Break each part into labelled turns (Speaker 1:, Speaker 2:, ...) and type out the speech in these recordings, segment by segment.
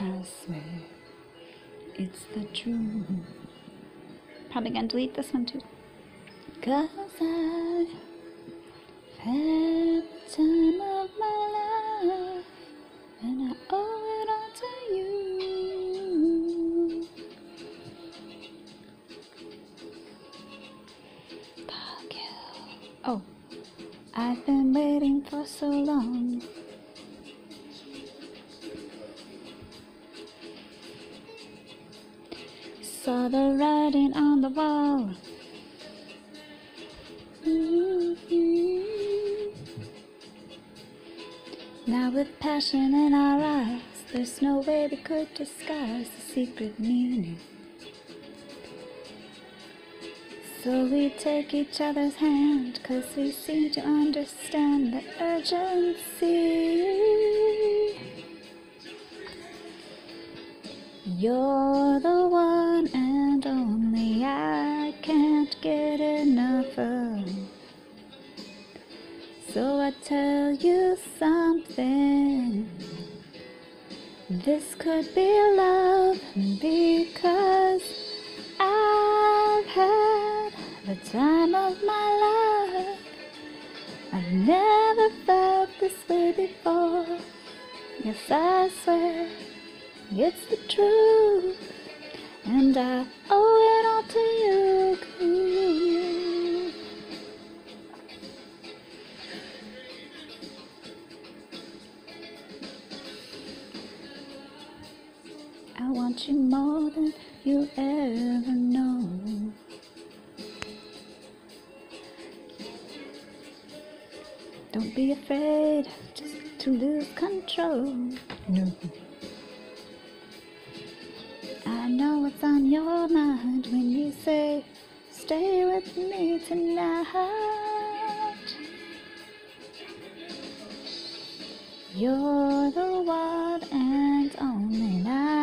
Speaker 1: I swear it's the truth. Probably gonna delete this one too. Cause I've had the time of my life and I owe it all to you. Fuck you. Oh, I've been waiting for so long. Saw the writing on the wall. Mm-hmm. Now, with passion in our eyes, there's no way we could disguise the secret meaning. So we take each other's hand, cause we seem to understand the urgency. You're the So I tell you something. This could be love because I've had the time of my life. I've never felt this way before. Yes, I swear it's the truth, and I I want you more than you ever know. Don't be afraid just to lose control. No. I know what's on your mind when you say, Stay with me tonight. You're the one and only I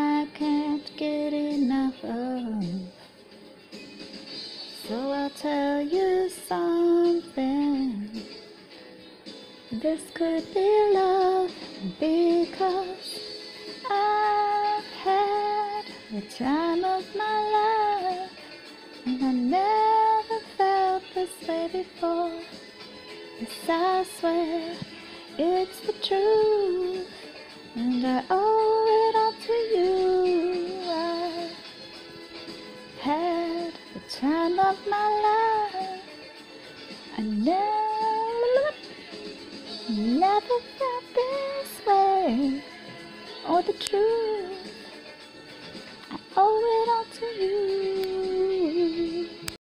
Speaker 1: I'll tell you something. This could be love because I've had the time of my life and I never felt this way before. Yes, I swear it's the truth, and I owe it all to you. I time of my life. I never, never felt this way. Or the truth, I owe it all to you.